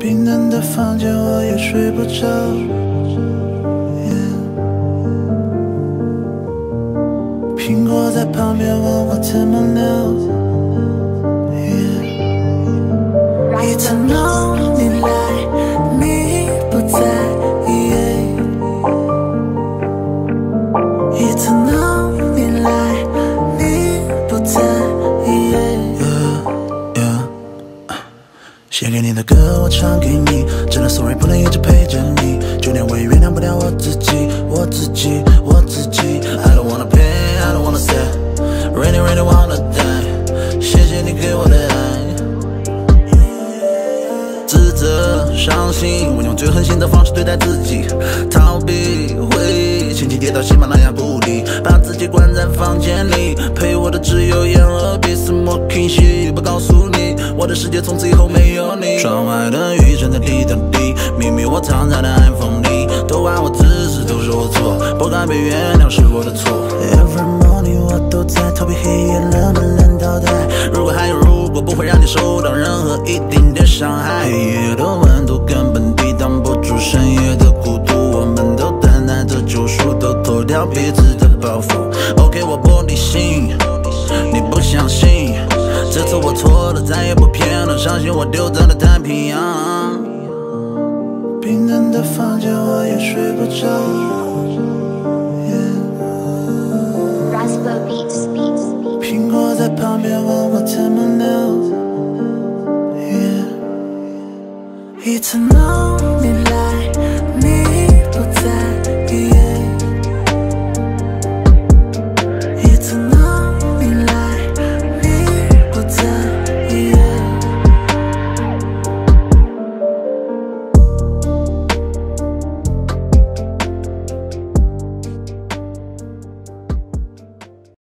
冰冷的房间，我也睡不着。苹果在旁边问我怎么了。一层写给你的歌我唱给你，真的 sorry 不能一直陪着你，就连我也原谅不了我自己，我自己，我自己。I don't wanna pay, I don't wanna say, really really wanna die。谢谢你给我的爱。自责、伤心，我用最狠心的方式对待自己，逃避回忆，轻轻跌到喜马拉雅谷底，把自己关在房间里，陪我的只有烟和鼻 smoking shit，不告诉你，我的世界从此以后没。窗外的雨正在滴答滴，秘密我藏在了 iPhone 里，都怪我自私，都是我错，不该被原谅是我的错。Every morning 我都在逃避黑夜冷不冷到带，如果还有如果，不会让你受到任何一丁点伤害。黑夜的温度根本抵挡不住深夜的孤独，我们都等待着救赎，都脱掉彼此的包袱。OK，我玻璃心，你不相信，这次我错了，再也不骗了，伤心我丢在了太平洋。冰冷的房间，我也睡不着。苹果在旁边问我怎么了。一层楼